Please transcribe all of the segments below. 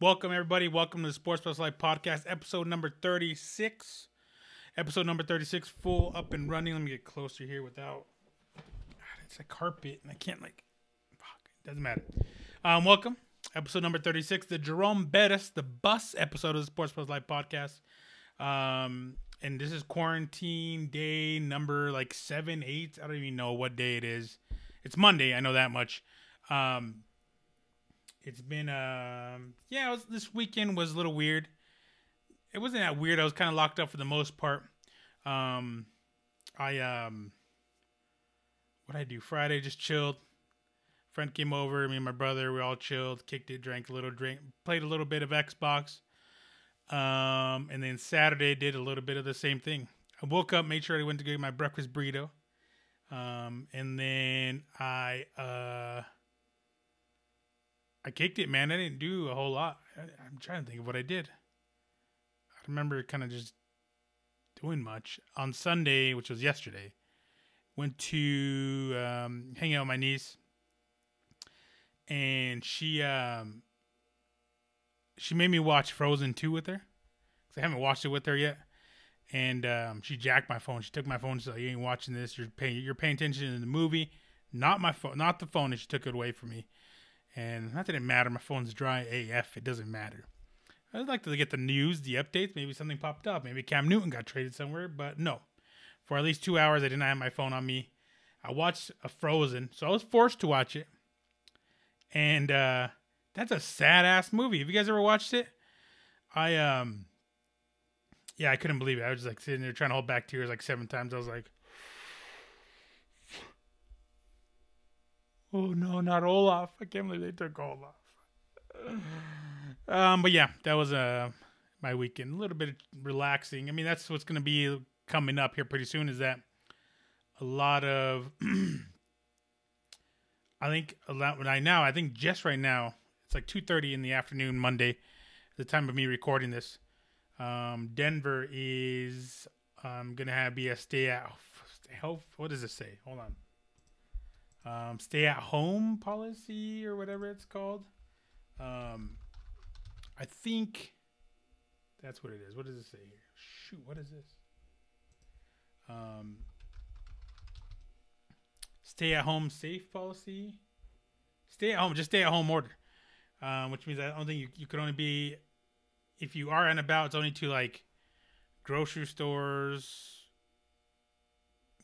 Welcome, everybody. Welcome to the Sports Plus Life podcast, episode number 36. Episode number 36, full up and running. Let me get closer here without. God, it's a carpet, and I can't, like. Fuck. Doesn't matter. Um, welcome. Episode number 36, the Jerome Bettis, the bus episode of the Sports Plus Life podcast. Um, and this is quarantine day number like seven, eight. I don't even know what day it is. It's Monday. I know that much. Um, it's been um yeah was, this weekend was a little weird. It wasn't that weird. I was kind of locked up for the most part. Um i um what i do? Friday just chilled. Friend came over me and my brother we all chilled kicked it drank a little drink played a little bit of xbox. Um and then saturday did a little bit of the same thing. I woke up made sure i went to get my breakfast burrito. Um and then i uh I kicked it, man. I didn't do a whole lot. I, am trying to think of what I did. I remember kind of just doing much on Sunday, which was yesterday. Went to um, hang out with my niece, and she um, she made me watch Frozen two with her because I haven't watched it with her yet. And um, she jacked my phone. She took my phone. She's like, "You ain't watching this. You're paying. You're paying attention to the movie, not my phone, not the phone." And she took it away from me. And not that it matter, my phone's dry AF. It doesn't matter. I'd like to get the news, the updates. Maybe something popped up. Maybe Cam Newton got traded somewhere, but no. For at least two hours, I did not have my phone on me. I watched a Frozen, so I was forced to watch it. And uh, that's a sad ass movie. Have you guys ever watched it? I um, yeah, I couldn't believe it. I was just like sitting there trying to hold back tears like seven times. I was like, Oh no, not Olaf! I can't believe they took Olaf. um, but yeah, that was uh my weekend. A little bit relaxing. I mean, that's what's going to be coming up here pretty soon. Is that a lot of? I think a lot right now. I think just right now, it's like two thirty in the afternoon, Monday, the time of me recording this. Um, Denver is um gonna have be a stay home. What does it say? Hold on um, stay at home policy or whatever it's called. Um, I think that's what it is. What does it say here? Shoot, what is this? Um, stay at home safe policy. Stay at home, just stay at home order. Um, which means I don't think you, you could only be, if you are and about, it's only to like grocery stores,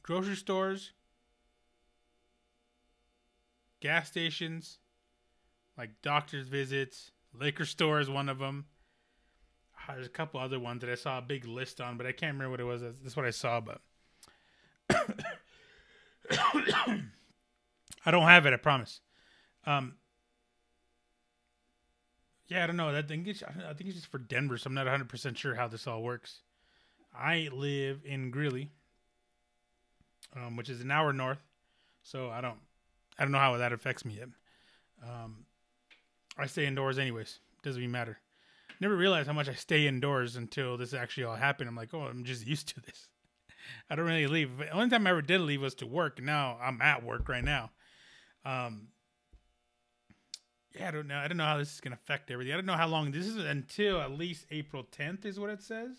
grocery stores, gas stations, like doctor's visits, liquor store is one of them. Uh, there's a couple other ones that I saw a big list on, but I can't remember what it was. That's what I saw, but I don't have it. I promise. Um, yeah, I don't know. That thing. I think it's just for Denver, so I'm not 100 percent sure how this all works. I live in Greeley, um, which is an hour north, so I don't I don't know how that affects me yet. Um, I stay indoors anyways. Doesn't even matter. Never realized how much I stay indoors until this actually all happened. I'm like, oh, I'm just used to this. I don't really leave. The only time I ever did leave was to work. Now I'm at work right now. Um, yeah, I don't know. I don't know how this is gonna affect everything. I don't know how long this is until at least April 10th is what it says.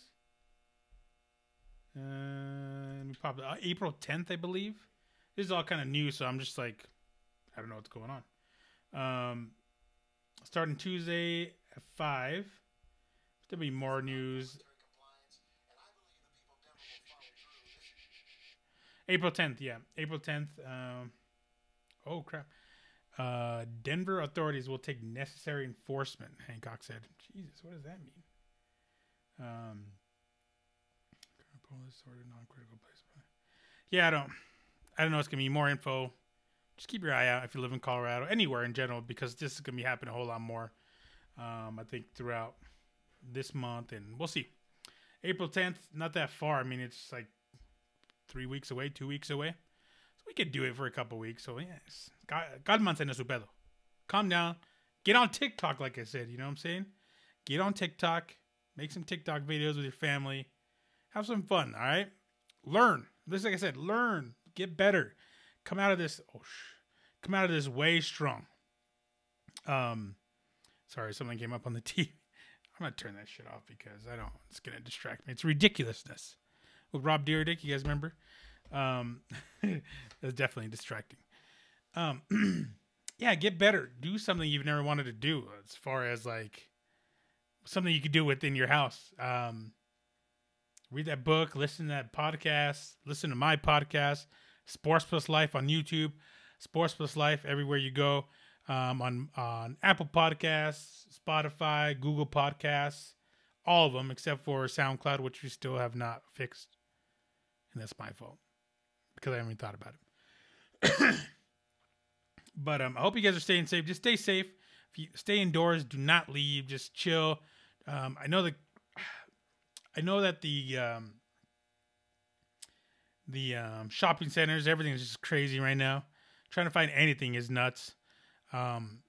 Uh, let me pop. Uh, April 10th, I believe. This is all kind of new, so I'm just like, I don't know what's going on. Um, starting Tuesday at five. There'll be more news. April 10th, yeah. April 10th. Um, oh, crap. Uh, Denver authorities will take necessary enforcement, Hancock said. Jesus, what does that mean? Um. Yeah, I don't, I don't know. It's gonna be more info just keep your eye out if you live in Colorado, anywhere in general, because this is going to be happening a whole lot more. Um, I think throughout this month, and we'll see. April 10th, not that far. I mean, it's like three weeks away, two weeks away. So we could do it for a couple weeks. So, yes. God en su pedo. Calm down. Get on TikTok, like I said. You know what I'm saying? Get on TikTok. Make some TikTok videos with your family. Have some fun, all right? Learn. Just like I said, learn. Get better come out of this oh, sh- come out of this way strong. Um, Sorry, something came up on the TV. I'm gonna turn that shit off because I don't. It's gonna distract me. It's ridiculousness. With Rob Dyrdek, you guys remember? Um, that's definitely distracting. Um, yeah, get better. Do something you've never wanted to do. As far as like something you could do within your house. Um, read that book, listen to that podcast, listen to my podcast, Sports Plus Life on YouTube, Sports Plus Life everywhere you go, um, on on Apple Podcasts, Spotify, Google Podcasts, all of them except for SoundCloud, which we still have not fixed, and that's my fault because I haven't even thought about it. but um, I hope you guys are staying safe. Just stay safe. If you stay indoors, do not leave. Just chill. Um, I know that I know that the um, the um, shopping centers, everything is just crazy right now. Trying to find anything is nuts. Um,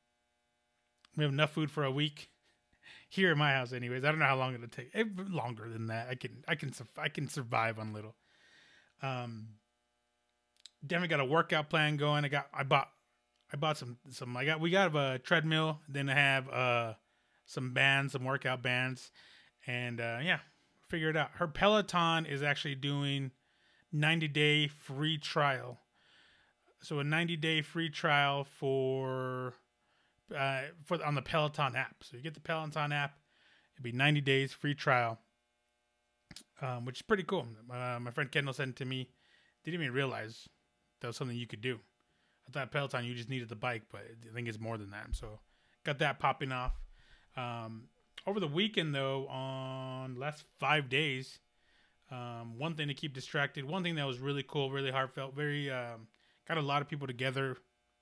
we have enough food for a week here in my house, anyways. I don't know how long it'll take. It, longer than that, I can I can I can survive on little. Um, definitely got a workout plan going. I got I bought I bought some some I got we got a treadmill. Then I have uh some bands, some workout bands, and uh, yeah, figure it out. Her Peloton is actually doing 90 day free trial. So a 90 day free trial for uh, for on the Peloton app. So you get the Peloton app, it'd be 90 days free trial, um, which is pretty cool. Uh, my friend Kendall sent it to me. Didn't even realize that was something you could do. I thought Peloton you just needed the bike, but I think it's more than that. So got that popping off. Um, over the weekend, though, on last five days, um, one thing to keep distracted, one thing that was really cool, really heartfelt, very um, got a lot of people together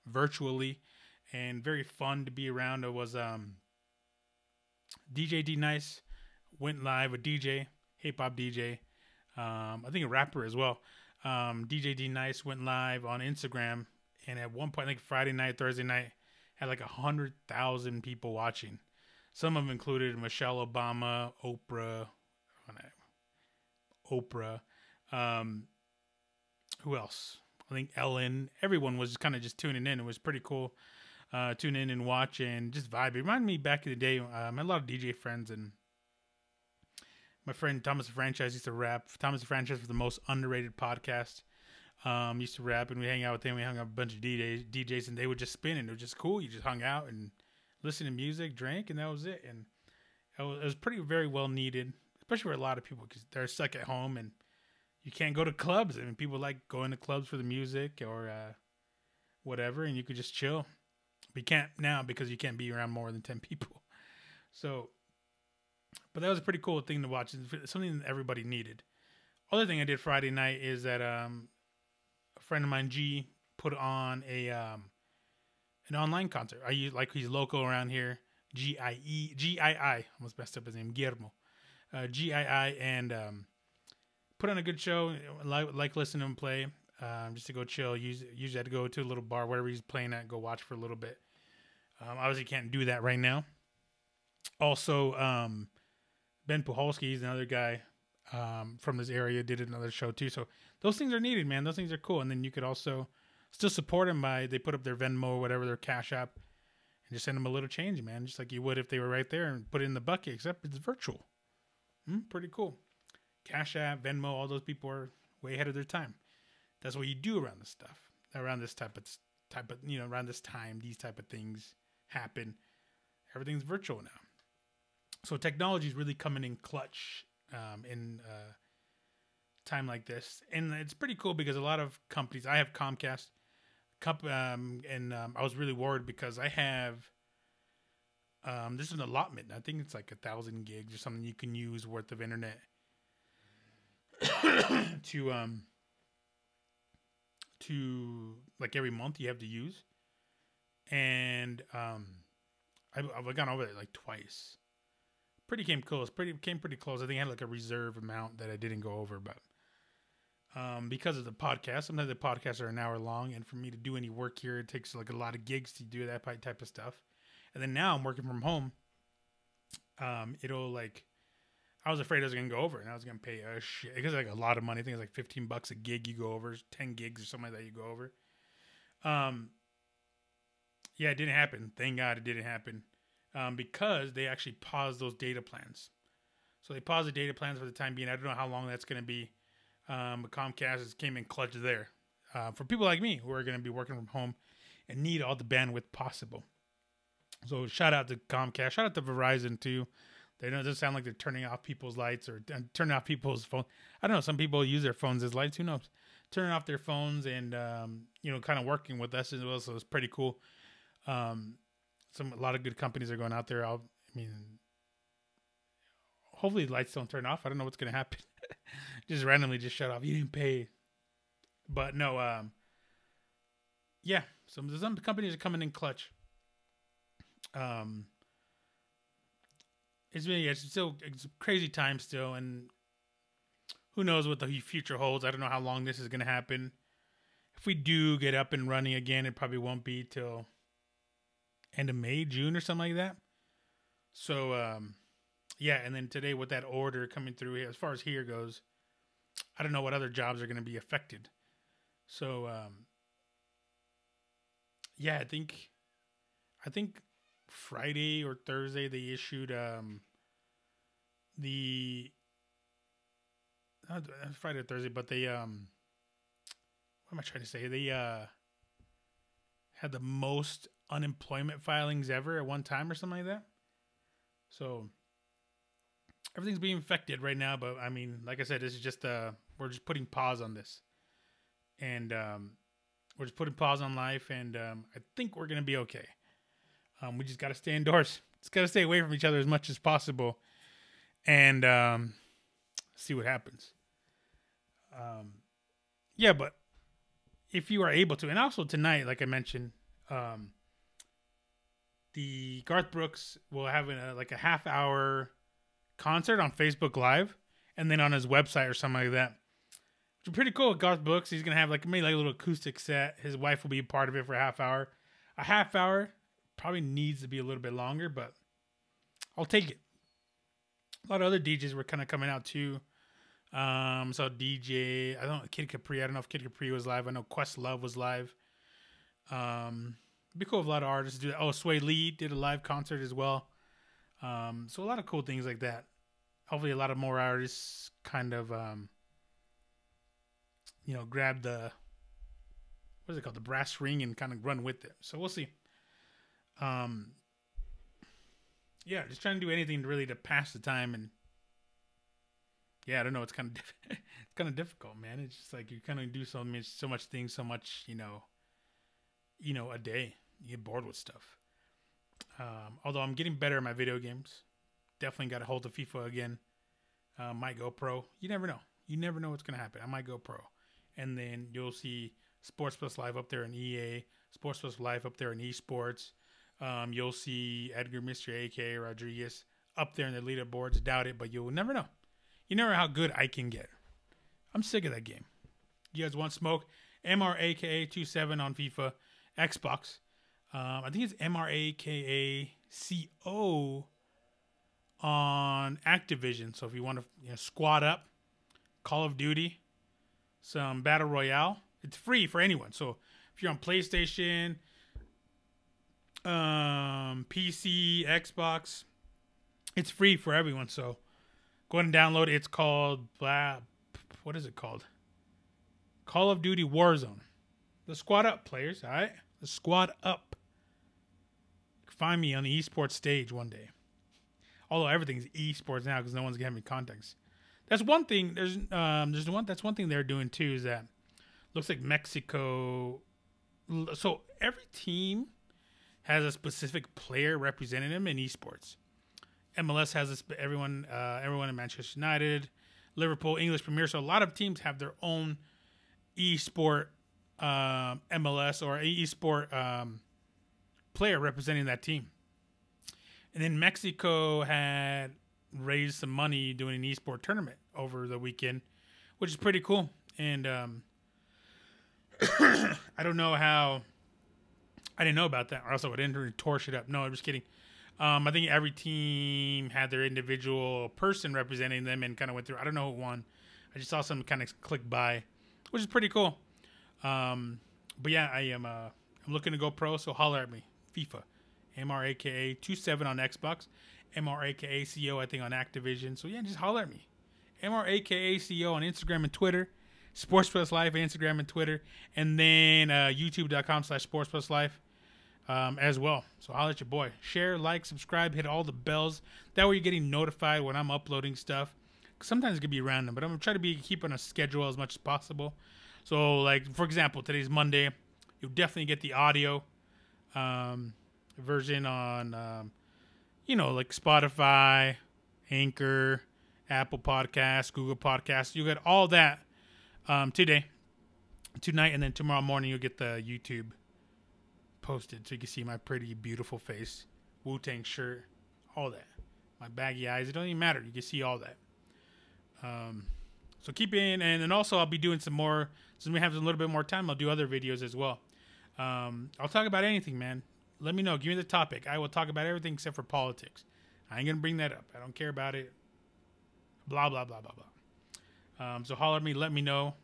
virtually, and very fun to be around. It was um, DJ D Nice went live with DJ, hip hop DJ, um, I think a rapper as well. Um, DJ D Nice went live on Instagram, and at one point, like Friday night, Thursday night, had like a hundred thousand people watching. Some of them included Michelle Obama, Oprah, Oprah. Um, who else? I think Ellen. Everyone was kind of just tuning in. It was pretty cool. Uh, tune in and watch and just vibe. It reminded me back in the day. Um, I had a lot of DJ friends and my friend Thomas Franchise used to rap. Thomas Franchise was the most underrated podcast. Um, used to rap and we hang out with him. We hung out with a bunch of DJs, DJs and they would just spin and it was just cool. You just hung out and listened to music, drank, and that was it. And it was pretty very well needed, especially for a lot of people because they're stuck at home and you can't go to clubs. I mean, people like going to clubs for the music or uh, whatever, and you could just chill. But you can't now because you can't be around more than ten people. So, but that was a pretty cool thing to watch. Something that everybody needed. Other thing I did Friday night is that um, a friend of mine, G, put on a um, an online concert. I use like he's local around here. G I E G I I almost messed up his name. Guillermo. Uh, G I I and um, put on a good show. Like, like listening to him play. Um, just to go chill. Usually, usually had to go to a little bar wherever he's playing at. Go watch for a little bit. Um, obviously, can't do that right now. Also, um, Ben Puhalski is another guy um, from this area. Did another show too. So those things are needed, man. Those things are cool. And then you could also still support them by they put up their Venmo or whatever their Cash App, and just send them a little change, man, just like you would if they were right there and put it in the bucket. Except it's virtual. Hmm, pretty cool. Cash App, Venmo, all those people are way ahead of their time. That's what you do around this stuff, around this type of type of you know around this time. These type of things happen. Everything's virtual now. So technology is really coming in clutch um, in uh, time like this, and it's pretty cool because a lot of companies. I have Comcast um, and um, I was really worried because I have um, this is an allotment. I think it's like a thousand gigs or something you can use worth of internet to um to like every month you have to use, and um I, I've gone over it like twice. Pretty came close. Pretty came pretty close. I think I had like a reserve amount that I didn't go over, but um, because of the podcast. Sometimes the podcasts are an hour long, and for me to do any work here, it takes like a lot of gigs to do that type of stuff. And then now I'm working from home. Um, it'll like, I was afraid I was gonna go over, and I was gonna pay a shit because like a lot of money. I think it's like 15 bucks a gig you go over, 10 gigs or something like that you go over. Um, yeah, it didn't happen. Thank God it didn't happen. um, because they actually paused those data plans. So they paused the data plans for the time being. I don't know how long that's going to be. Um, Comcast has came in clutch there uh, for people like me who are going to be working from home and need all the bandwidth possible. So shout out to Comcast, shout out to Verizon too. They don't doesn't sound like they're turning off people's lights or uh, turning off people's phone. I don't know. Some people use their phones as lights. Who knows? Turning off their phones and um, you know, kind of working with us as well. So it's pretty cool. Um, some a lot of good companies are going out there. I'll, I mean, hopefully lights don't turn off. I don't know what's gonna happen. just randomly just shut off. You didn't pay. But no, um, yeah. Some some companies are coming in clutch. Um, it's really it's still it's crazy time still, and who knows what the future holds. I don't know how long this is gonna happen. If we do get up and running again, it probably won't be till end of May, June, or something like that. So, um, yeah, and then today with that order coming through, as far as here goes, I don't know what other jobs are going to be affected. So, um, yeah, I think, I think Friday or Thursday they issued um, the not Friday or Thursday, but they um, what am I trying to say? They uh had the most unemployment filings ever at one time or something like that. So everything's being affected right now, but I mean, like I said, this is just uh we're just putting pause on this. And um we're just putting pause on life and um I think we're gonna be okay. Um we just gotta stay indoors. Just gotta stay away from each other as much as possible and um see what happens. Um yeah, but if you are able to, and also tonight, like I mentioned, um, the Garth Brooks will have a, like a half hour concert on Facebook Live, and then on his website or something like that. Which is pretty cool. Garth Brooks, he's gonna have like maybe like a little acoustic set. His wife will be a part of it for a half hour. A half hour probably needs to be a little bit longer, but I'll take it. A lot of other DJs were kind of coming out too. Um, so DJ, I don't Kid Capri. I don't know if Kid Capri was live. I know Questlove was live. Um, it'd be cool if a lot of artists do that. Oh, Swae Lee did a live concert as well. Um, so a lot of cool things like that. Hopefully, a lot of more artists kind of, um, you know, grab the what is it called, the brass ring, and kind of run with it. So we'll see. Um, yeah, just trying to do anything really to pass the time and yeah, I don't know. It's kind of diff- it's kind of difficult, man. It's just like you kind of do so much, so much things, so much, you know, you know, a day. You get bored with stuff. Um, although I'm getting better at my video games, definitely got a hold of FIFA again. Uh, might go pro. You never know. You never know what's gonna happen. I might go pro, and then you'll see Sports Plus Live up there in EA, Sports Plus Live up there in esports. Um, you'll see Edgar, Mister AK Rodriguez up there in the leaderboards. Doubt it, but you'll never know. You never know how good I can get. I'm sick of that game. You guys want smoke? MRAKA27 on FIFA, Xbox. Um, I think it's MRAKACO on Activision. So if you want to you know, squad up, Call of Duty, some Battle Royale, it's free for anyone. So if you're on PlayStation, um, PC, Xbox, it's free for everyone. So Go ahead and download it. It's called blah, what is it called? Call of Duty Warzone. The squad up players, all right? The squad up. Find me on the esports stage one day. Although everything's esports now because no one's me contacts. That's one thing. There's um there's one that's one thing they're doing too is that looks like Mexico. So every team has a specific player representing them in esports. MLS has this. Everyone, uh, everyone in Manchester United, Liverpool, English Premier. So a lot of teams have their own e-sport um, MLS or e-sport um, player representing that team. And then Mexico had raised some money doing an e-sport tournament over the weekend, which is pretty cool. And um, I don't know how. I didn't know about that, or else I would enter and torch it up. No, I'm just kidding. Um, I think every team had their individual person representing them and kind of went through. I don't know who won. I just saw some kind of click by, which is pretty cool. Um, but yeah, I am. Uh, I'm looking to go pro, so holler at me, FIFA, MRAKA 27 on Xbox, MRAKA CO I think on Activision. So yeah, just holler at me. MRAKA CO on Instagram and Twitter. Sports Plus Life, Instagram and Twitter, and then uh, YouTube.com slash Sports Plus Life um, as well. So I'll let your boy share, like, subscribe, hit all the bells. That way you're getting notified when I'm uploading stuff. Sometimes it can be random, but I'm gonna try to be keeping a schedule as much as possible. So, like for example, today's Monday. You'll definitely get the audio um, version on, um, you know, like Spotify, Anchor, Apple Podcasts, Google Podcasts. You get all that um, today, tonight, and then tomorrow morning you'll get the YouTube posted so you can see my pretty beautiful face, Wu Tang shirt, all that. My baggy eyes. It don't even matter. You can see all that. Um, so keep in, and then also I'll be doing some more. Since we have a little bit more time, I'll do other videos as well. Um, I'll talk about anything, man. Let me know. Give me the topic. I will talk about everything except for politics. I ain't gonna bring that up. I don't care about it. Blah blah blah blah blah. Um, so holler at me. Let me know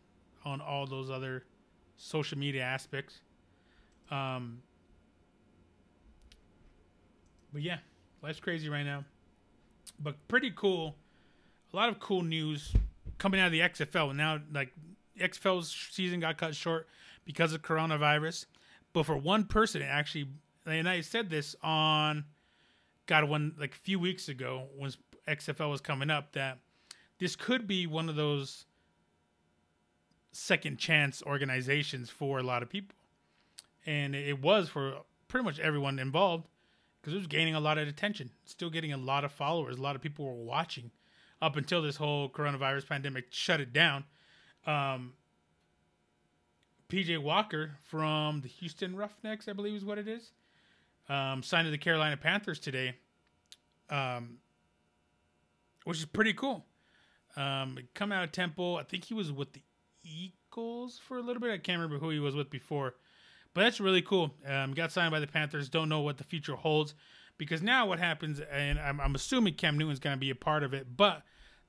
on all those other social media aspects. Um, but yeah, life's crazy right now. But pretty cool. A lot of cool news coming out of the XFL. Now, like XFL's season got cut short because of coronavirus. But for one person, it actually, and I said this on, God, one like a few weeks ago when XFL was coming up, that this could be one of those second chance organizations for a lot of people. And it was for pretty much everyone involved because it was gaining a lot of attention, still getting a lot of followers. A lot of people were watching up until this whole coronavirus pandemic shut it down. Um, PJ Walker from the Houston Roughnecks, I believe is what it is, um, signed to the Carolina Panthers today, um, which is pretty cool. Um, come out of Temple. I think he was with the Eagles for a little bit. I can't remember who he was with before. But that's really cool. Um, got signed by the Panthers. Don't know what the future holds because now what happens, and I'm, I'm assuming Cam Newton's going to be a part of it. But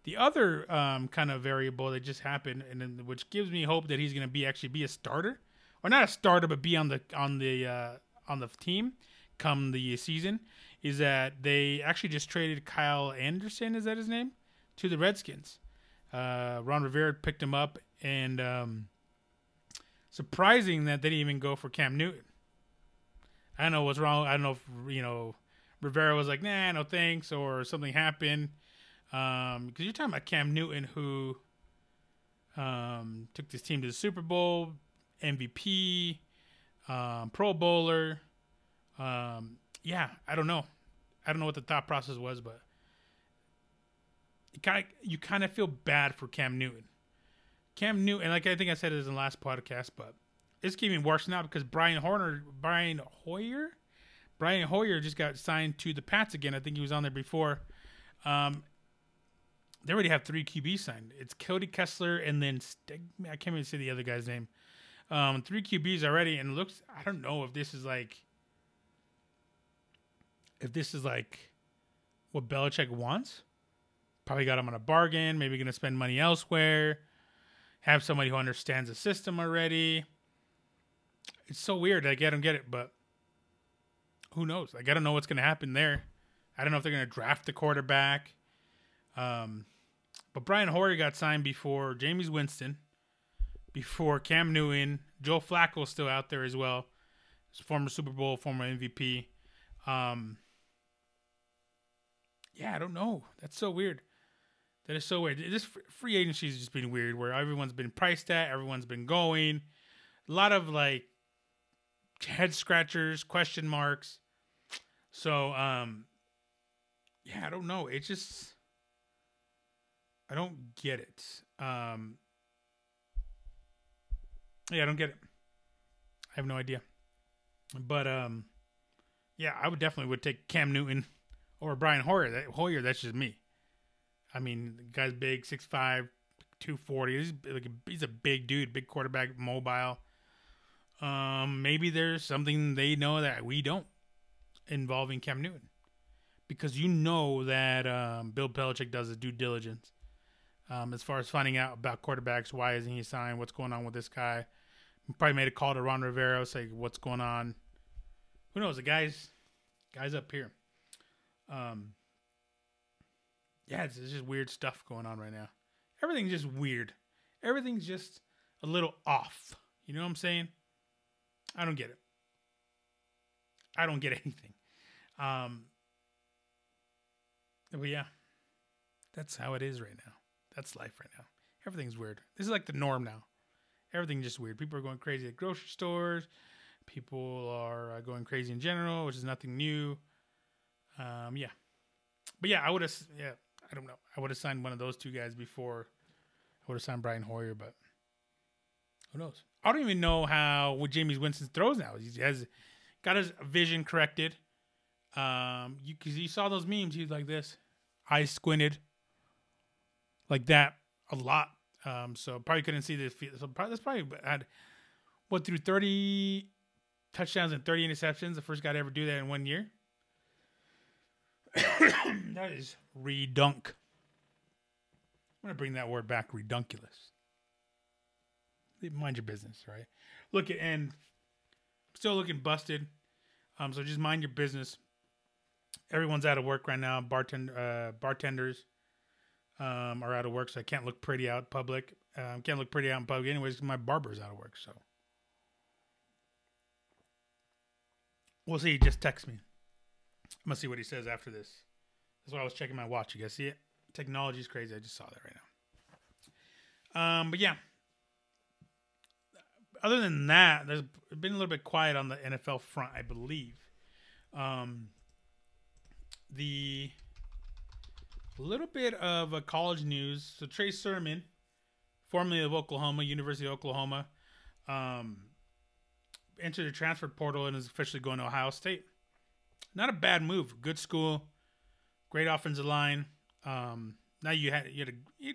the other um, kind of variable that just happened, and then, which gives me hope that he's going to be actually be a starter, or not a starter, but be on the on the uh, on the team come the season, is that they actually just traded Kyle Anderson. Is that his name? To the Redskins. Uh, Ron Rivera picked him up, and um, surprising that they didn't even go for Cam Newton. I don't know what's wrong. I don't know if you know Rivera was like, nah, no thanks, or something happened. Um, because you're talking about Cam Newton, who um, took this team to the Super Bowl, MVP, um, Pro Bowler. Um, yeah, I don't know. I don't know what the thought process was, but kind of you kind of feel bad for Cam Newton Cam Newton, and like I think I said it in the last podcast, but it's getting worse now because Brian Horner, Brian Hoyer, Brian Hoyer just got signed to the Pats again. I think he was on there before. Um, they already have three QBs signed. It's Cody Kessler and then Steg- I can't even say the other guy's name. Um, three QBs already, and looks. I don't know if this is like, if this is like, what Belichick wants. Probably got him on a bargain. Maybe going to spend money elsewhere have somebody who understands the system already. It's so weird. I don't get it, but who knows? Like, I don't know what's going to happen there. I don't know if they're going to draft the quarterback. Um, but Brian Hoyer got signed before Jameis Winston, before Cam Newton. Joe Flacco is still out there as well. former Super Bowl, former MVP. Um, yeah, I don't know. That's so weird. That is so weird. This free agency has just been weird, where everyone's been priced at, everyone's been going. A lot of like head scratchers, question marks. So, um, yeah, I don't know. It just, I don't get it. Um, yeah, I don't get it. I have no idea. But um, yeah, I would definitely would take Cam Newton or Brian Hoyer. That Hoyer, that's just me. I mean, guy's big, 6'5", 240. He's like a, he's a big dude, big quarterback, mobile. Um, maybe there's something they know that we don't involving Cam Newton, because you know that um, Bill Belichick does his due diligence um, as far as finding out about quarterbacks. Why isn't he signed? What's going on with this guy? Probably made a call to Ron Rivera, say what's going on. Who knows? The guy's Guys up here. Um, yeah, it's, it's just weird stuff going on right now. Everything's just weird. Everything's just a little off. You know what I'm saying? I don't get it. I don't get anything. Um, but yeah, that's how it is right now. That's life right now. Everything's weird. This is like the norm now. Everything's just weird. People are going crazy at grocery stores. People are uh, going crazy in general, which is nothing new. Um, yeah, but yeah, I would have. Yeah, I don't know. I would have signed one of those two guys before. I would have signed Brian Hoyer, but who knows? I don't even know how what Jameis Winston throws now. He has got his vision corrected. Um, you because you saw those memes. He's like this, eyes squinted, like that a lot. Um, so probably couldn't see the field. So probably, that's probably had what through thirty touchdowns and thirty interceptions. The first guy to ever do that in one year. that is redunk. I'm gonna bring that word back, redunculous. Mind your business, right? Look at and still looking busted. Um, so just mind your business. Everyone's out of work right now. Bartend uh, bartenders um, are out of work, so I can't look pretty out public. Um, can't look pretty out in public, anyways. my barber's out of work, so we'll see. Just text me. I'm gonna see what he says after this. That's why I was checking my watch. You guys see it? Technology's crazy. I just saw that right now. Um, but yeah. Other than that, there's been a little bit quiet on the NFL front, I believe. Um, the little bit of a college news. So Trey Sermon, formerly of Oklahoma, University of Oklahoma, um, entered the transfer portal and is officially going to Ohio State. Not a bad move. Good school, great offensive line. Um, now you had you had a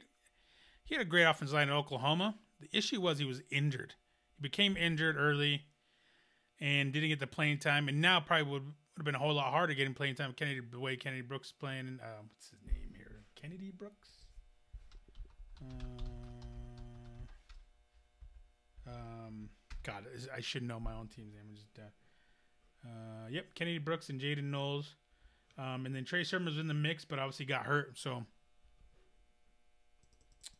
he had a great offensive line in Oklahoma. The issue was he was injured. He became injured early and didn't get the playing time. And now probably would, would have been a whole lot harder getting playing time. Kennedy, the way Kennedy Brooks playing. Uh, what's his name here? Kennedy Brooks. Uh, um, God, I should know my own team's name. I'm just, uh, uh, yep, Kennedy Brooks and Jaden Knowles. Um, and then Trey Sermon was in the mix, but obviously got hurt. So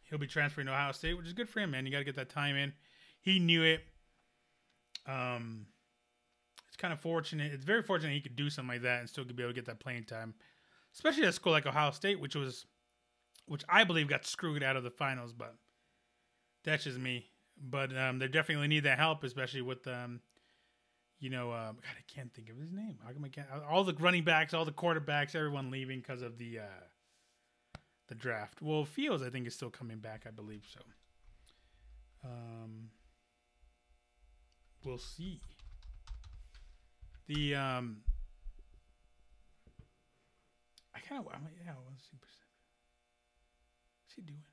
he'll be transferring to Ohio State, which is good for him, man. You got to get that time in. He knew it. Um, it's kind of fortunate. It's very fortunate he could do something like that and still could be able to get that playing time, especially at a school like Ohio State, which was, which I believe got screwed out of the finals. But that's just me. But um, they definitely need that help, especially with um, you know, uh, God, I can't think of his name. How come I can't? All the running backs, all the quarterbacks, everyone leaving because of the uh, the draft. Well, Fields, I think, is still coming back. I believe so. Um, we'll see. The um, I kind of, yeah, let's see. What's he doing?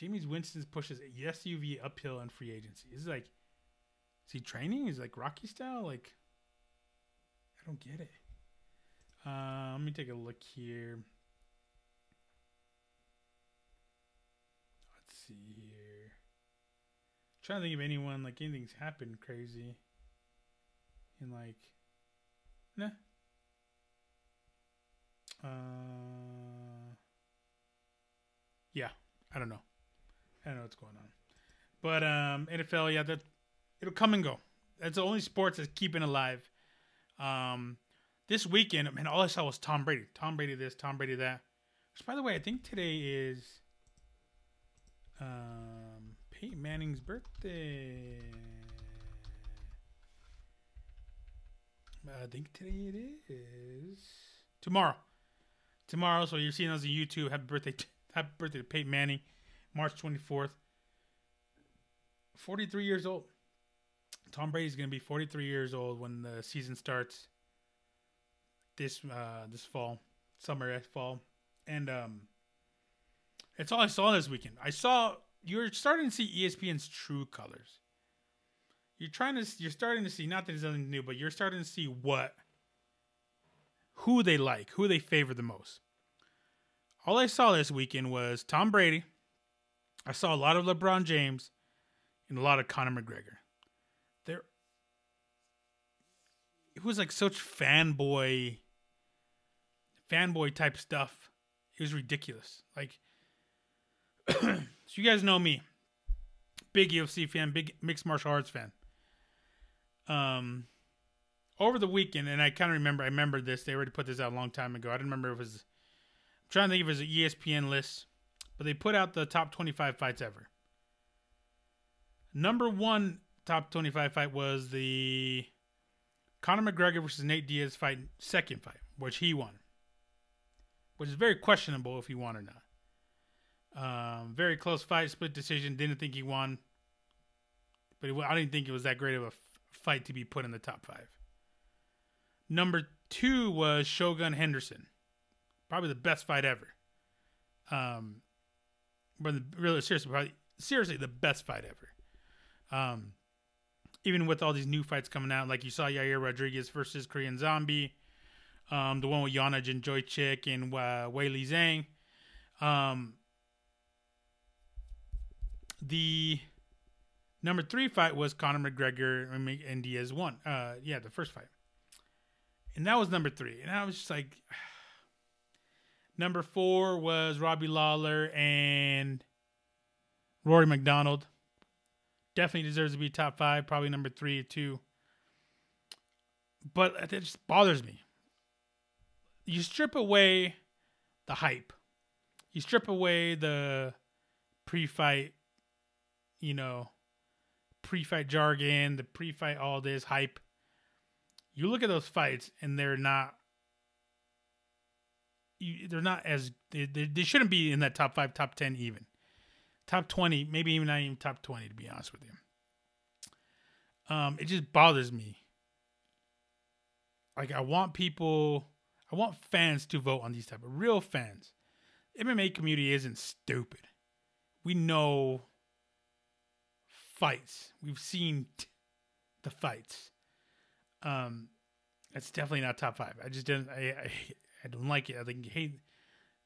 Jameis Winston pushes SUV uphill in free agency. This is like is he training? Is like Rocky style? Like, I don't get it. Uh, let me take a look here. Let's see here. I'm trying to think of anyone like anything's happened crazy. In like, nah. Uh, yeah, I don't know. I don't know what's going on. But um, NFL, yeah, that it'll come and go. That's the only sports that's keeping alive. Um, this weekend, man, all I saw was Tom Brady. Tom Brady this, Tom Brady that. Which, by the way, I think today is um, Peyton Manning's birthday. I think today it is tomorrow. Tomorrow, so you're seeing us on YouTube. Happy birthday, happy birthday to Peyton Manning, March 24th. 43 years old. Tom Brady's going to be 43 years old when the season starts this uh, this fall, summer eh, fall, and um, it's all I saw this weekend. I saw you're starting to see ESPN's true colors. You're trying to you're starting to see not that it's nothing new, but you're starting to see what who they like, who they favor the most. All I saw this weekend was Tom Brady. I saw a lot of LeBron James and a lot of Conor McGregor. It was like such fanboy, fanboy type stuff. It was ridiculous. Like, so you guys know me, big UFC fan, big mixed martial arts fan. Um, over the weekend, and I kind of remember, I remember this. They already put this out a long time ago. I don't remember if it was. I'm trying to think if it was an ESPN list, but they put out the top 25 fights ever. Number one top 25 fight was the Conor McGregor versus Nate Diaz fight, second fight, which he won, which is very questionable if he won or not. Um, very close fight, split decision. Didn't think he won, but it, I didn't think it was that great of a f- fight to be put in the top five. Number two was Shogun Henderson, probably the best fight ever. Um, but the, really seriously, probably seriously the best fight ever. Um, even with all these new fights coming out, like you saw Yair Rodriguez versus Korean Zombie, um, the one with Yana Jędrzejczyk and uh, Weili Zhang. Um, the number three fight was Conor McGregor and Diaz one. Uh, yeah, the first fight, and that was number three. And I was just like, number four was Robbie Lawler and Rory MacDonald. Definitely deserves to be top five, probably number three or two. But it just bothers me. You strip away the hype. You strip away the pre-fight you know, pre-fight jargon, the pre-fight all this hype. You look at those fights and they're not they're not as they, they, shouldn't be in that top 5, top 10 even. Top 20, maybe even not even top 20 to be honest with you. Um it just bothers me. Like I want people I want fans to vote on these type of real fans. MMA community isn't stupid. We know fights. We've seen t- the fights. Um, it's definitely not top five. I just didn't. I, I, I don't like it. I think hey,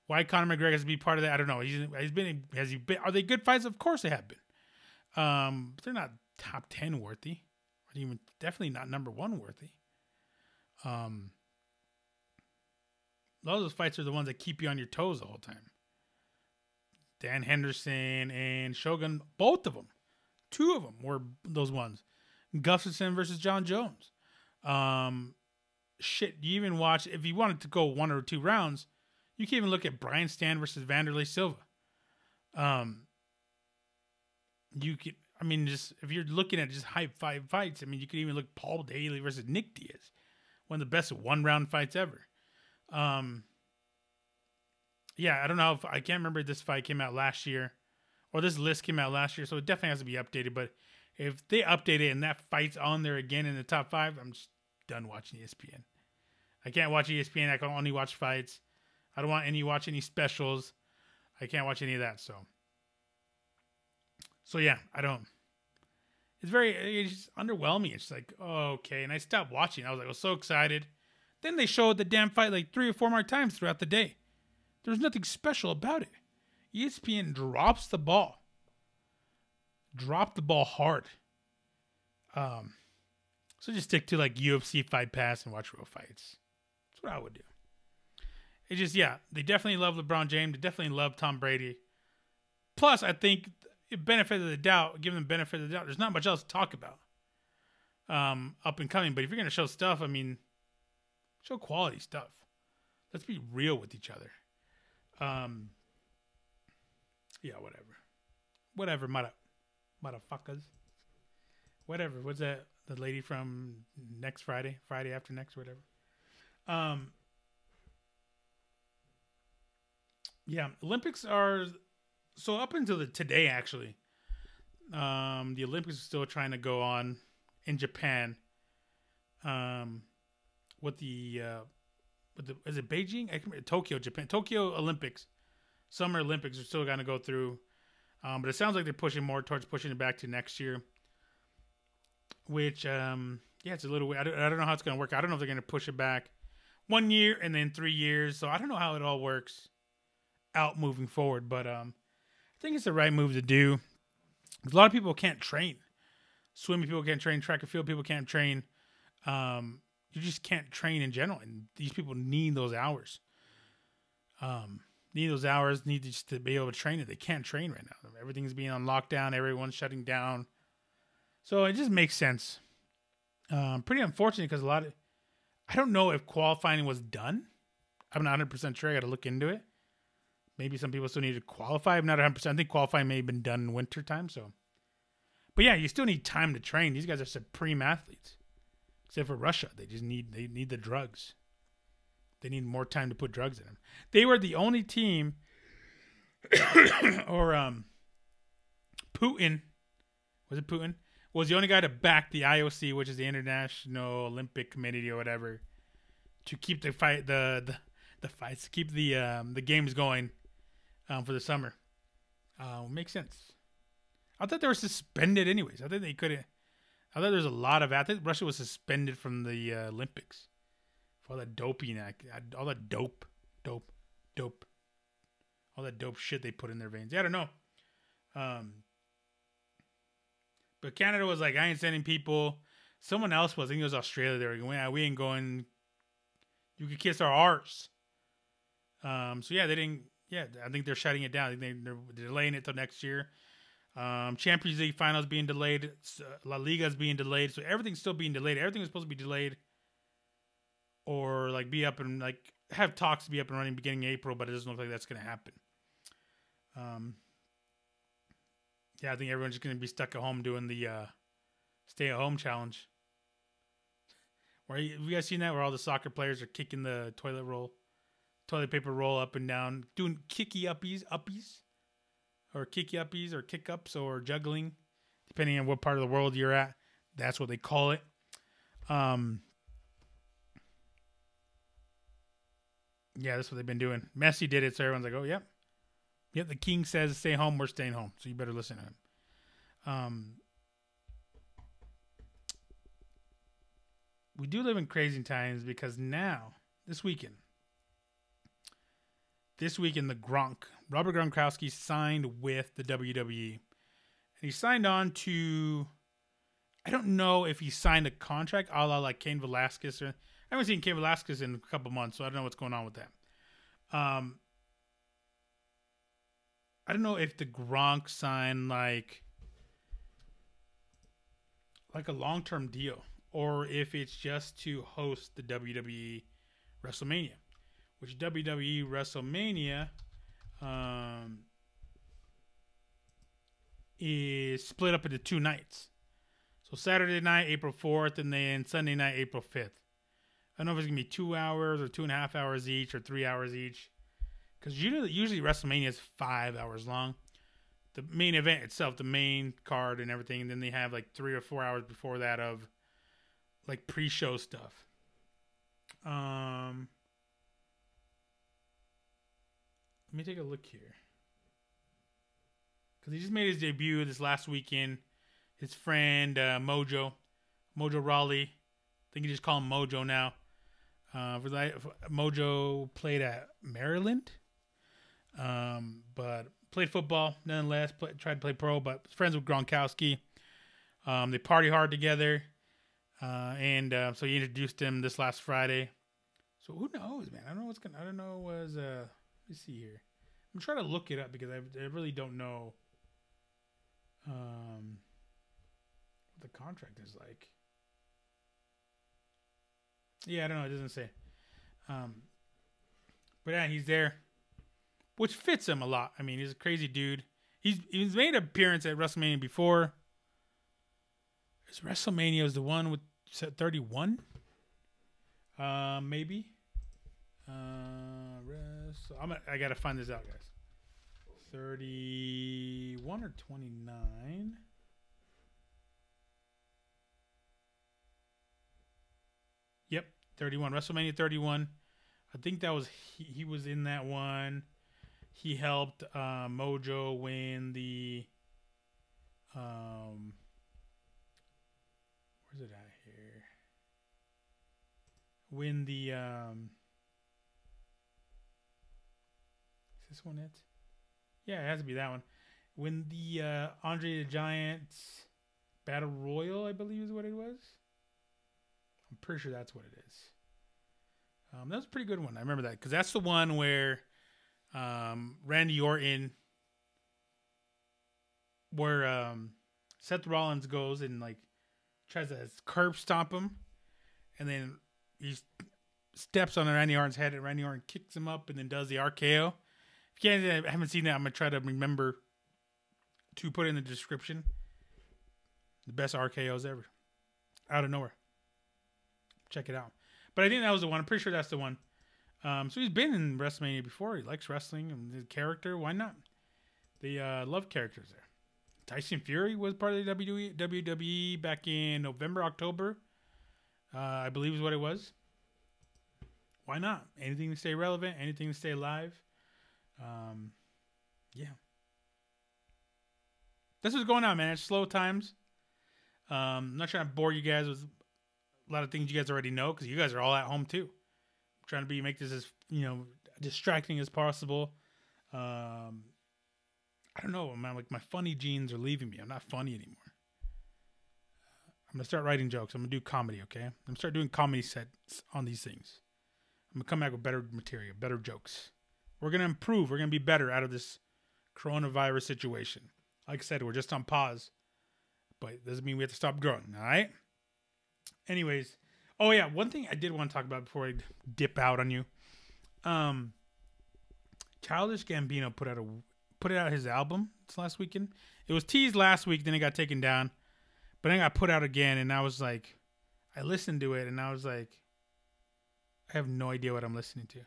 why Conor McGregor has to be part of that. I don't know. He's, he's been. Has he been? Are they good fights? Of course they have been. Um, they're not top ten worthy, or even definitely not number one worthy. Um, a lot of those fights are the ones that keep you on your toes the whole time. Dan Henderson and Shogun, both of them Two of them were those ones. Gustafsson versus Jon Jones. Um, shit, you even watch if you wanted to go one or two rounds, you can even look at Brian Stann versus Wanderlei Silva. Um, you could, I mean, just if you're looking at just hype five fights, I mean, you could even look Paul Daley versus Nick Diaz, one of the best one round fights ever. Um, yeah, I don't know if I can't remember this fight came out last year or this list came out last year, so it definitely has to be updated. But if they update it and that fight's on there again in the top five, I'm just done watching ESPN. I can't watch ESPN. I can only watch fights. I don't want any watch any specials. I can't watch any of that. So, so yeah, I don't. It's very it's just underwhelming. It's like oh, okay, and I stopped watching. I was like, I was so excited. Then they showed the damn fight like three or four more times throughout the day. There's nothing special about it. ESPN drops the ball. Drop the ball hard. Um, so just stick to like UFC Fight Pass and watch real fights. That's what I would do. It just yeah, they definitely love LeBron James. They definitely love Tom Brady. Plus, I think benefit of the doubt, give them benefit of the doubt. There's not much else to talk about. Um, up and coming, but if you're gonna show stuff, I mean, show quality stuff. Let's be real with each other. Um, yeah, whatever. Whatever, mother, motherfuckers. Whatever. What's that? The lady from next Friday, Friday after next, whatever. Um. Yeah, Olympics are so up until the, today actually. Um, the Olympics are still trying to go on in Japan. Um, with the uh, with the is it Beijing? Can Tokyo, Japan, Tokyo Olympics Summer Olympics are still going to go through, um, but it sounds like they're pushing more towards pushing it back to next year. Which, um, yeah, it's a little. I don't, I don't know how it's going to work. I don't know if they're going to push it back one year and then three years. So I don't know how it all works out moving forward. But um, I think it's the right move to do. A lot of people can't train. Swimming people can't train. Track and field people can't train. Um, you just can't train in general, and these people need those hours. Um, need those hours, need to just to be able to train it. They can't train right now. Everything's being on lockdown. Everyone's shutting down. So it just makes sense. Um, pretty unfortunate because a lot of, I don't know if qualifying was done. I'm not 100 percent sure. I got to look into it. Maybe some people still need to qualify. I'm not 100. percent I think qualifying may have been done in winter time. So, but yeah, you still need time to train. These guys are supreme athletes. Except for Russia, they just need they need the drugs. They need more time to put drugs in them. They were the only team, or um, Putin was it Putin was the only guy to back the IOC, which is the International Olympic Committee or whatever, to keep the fight the the, the fights, keep the um, the games going um, for the summer. Uh, makes sense. I thought they were suspended anyways. I thought they couldn't. I thought there was a lot of. Think Russia was suspended from the uh, Olympics for all that doping, all that dope, dope, dope, all that dope shit they put in their veins. Yeah, I don't know. Um, but Canada was like, I ain't sending people. Someone else was. I think it was Australia. They were going, yeah, we ain't going. You could kiss our arse. Um, so yeah, they didn't. Yeah, I think they're shutting it down. Think they're delaying it till next year. Um, Champions League finals being delayed. La Liga is being delayed. So everything's still being delayed. Everything is supposed to be delayed, or like be up and like have talks to be up and running beginning April, but it doesn't look like that's going to happen. Um, yeah, I think everyone's just going to be stuck at home doing the uh, stay at home challenge. Where have you guys seen that? Where all the soccer players are kicking the toilet roll, toilet paper roll up and down, doing kicky uppies, uppies or kicky uppies or kick ups or juggling, depending on what part of the world you're at. That's what they call it. Um, yeah, that's what they've been doing. Messi did it, so everyone's like, "Oh, yep, yep." The king says, "Stay home. We're staying home." So you better listen to him. Um, we do live in crazy times because now this weekend this week in the Gronk, Robert Gronkowski signed with the WWE. And he signed on to, I don't know if he signed a contract a la like Cain Velasquez. Or, I haven't seen Cain Velasquez in a couple months, so I don't know what's going on with that. Um, I don't know if the Gronk signed like like a long term deal or if it's just to host the WWE WrestleMania which WWE WrestleMania um, is split up into two nights. So Saturday night, April 4th, and then Sunday night, April 5th. I don't know if it's gonna be two hours or two and a half hours each or three hours each, because usually, usually WrestleMania is five hours long. The main event itself, the main card and everything, and then they have like three or four hours before that of like pre-show stuff. Um, Let me take a look here. Because he just made his debut this last weekend. His friend uh, Mojo, Mojo Rawley. I think you just call him Mojo now. Uh, Mojo played at Maryland, um, but played football nonetheless. Play, tried to play pro, but friends with Gronkowski. Um, they party hard together, uh, and uh, so he introduced him this last Friday. So who knows, man? I don't know what's gonna. I don't know was uh me see here. I'm trying to look it up because I, I really don't know um, what the contract is like. Yeah, I don't know. It doesn't say. Um, but yeah, he's there, which fits him a lot. I mean, he's a crazy dude. He's he's made an appearance at WrestleMania before. Is WrestleMania is the one with 31? Uh, maybe. Uh, rest. I'm. A, I gotta find this out, guys. Thirty-one or twenty-nine. Yep, thirty-one. WrestleMania thirty-one. I think that was he, he was in that one. He helped uh, Mojo win the. Um, where's it at here? Win the um, this one it? Yeah, it has to be that one. When the uh, Andre the Giant Battle Royal, I believe is what it was. I'm pretty sure that's what it is. Um, that was a pretty good one. I remember that because that's the one where um, Randy Orton, where um, Seth Rollins goes and like tries to curb stomp him, and then he steps on Randy Orton's head, and Randy Orton kicks him up, and then does the RKO. If you guys haven't seen that, I'm gonna try to remember to put in the description. The best RKO's ever, out of nowhere. Check it out. But I think that was the one. I'm pretty sure that's the one. Um, so he's been in WrestleMania before. He likes wrestling and the character. Why not? The uh, love characters there. Tyson Fury was part of the WWE, WWE back in November, October. Uh, I believe is what it was. Why not? Anything to stay relevant, anything to stay alive. Um, yeah. This is going on, man. It's slow times. Um, I'm not trying to bore you guys with a lot of things you guys already know because you guys are all at home too. I'm trying to be make this as you know distracting as possible. Um, I don't know, man. Like my funny genes are leaving me. I'm not funny anymore. I'm gonna start writing jokes. I'm gonna do comedy. Okay, I'm gonna start doing comedy sets on these things. I'm gonna come back with better material, better jokes. We're gonna improve. We're gonna be better out of this coronavirus situation. Like I said, we're just on pause, but doesn't mean we have to stop growing. All right. Anyways, oh yeah, one thing I did want to talk about before I dip out on you. Um, Childish Gambino put out a put out his album this last weekend. It was teased last week, then it got taken down, but then it got put out again, and I was like, I listened to it, and I was like, I have no idea what I'm listening to.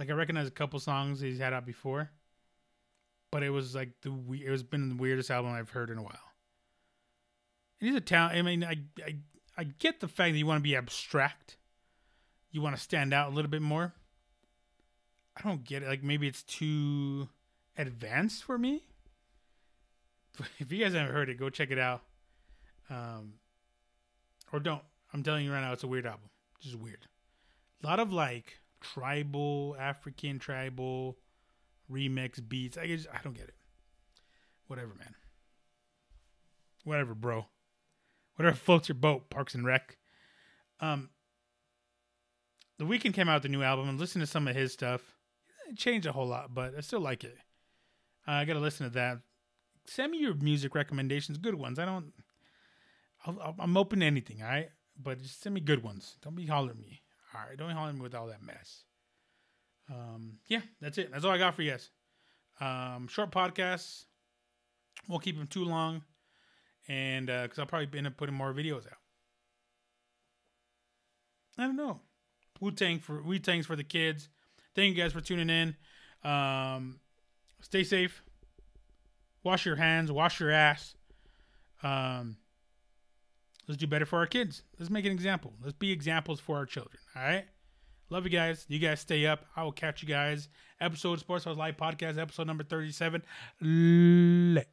Like I recognize a couple songs he's had out before, but it was like the we- it was been the weirdest album I've heard in a while. And he's a talent. I mean, I, I I get the fact that you want to be abstract, you want to stand out a little bit more. I don't get it. Like maybe it's too advanced for me. If you guys haven't heard it, go check it out. Um, or don't. I'm telling you right now, it's a weird album. Just weird. A lot of like tribal, African tribal remix beats. I just, I don't get it. Whatever, man. Whatever, bro. Whatever floats your boat, Parks and Rec. Um, the Weeknd came out with the new album and listened to some of his stuff. It changed a whole lot, but I still like it. Uh, I got to listen to that. Send me your music recommendations, good ones. I don't. i am open to anything, all right? But just send me good ones. Don't be hollering me. All right, don't holler me with all that mess. Um, yeah, that's it. That's all I got for you guys. Um, short podcasts. Won't keep them too long, and because uh, I'll probably end up putting more videos out. I don't know. Wu Tang for Wu Tang's for the kids. Thank you guys for tuning in. Um, stay safe. Wash your hands. Wash your ass. Um, let's do better for our kids. Let's make an example. Let's be examples for our children. All right. Love you guys. You guys stay up. I will catch you guys. Episode Sports Plus Life Podcast, episode number 37. Lit.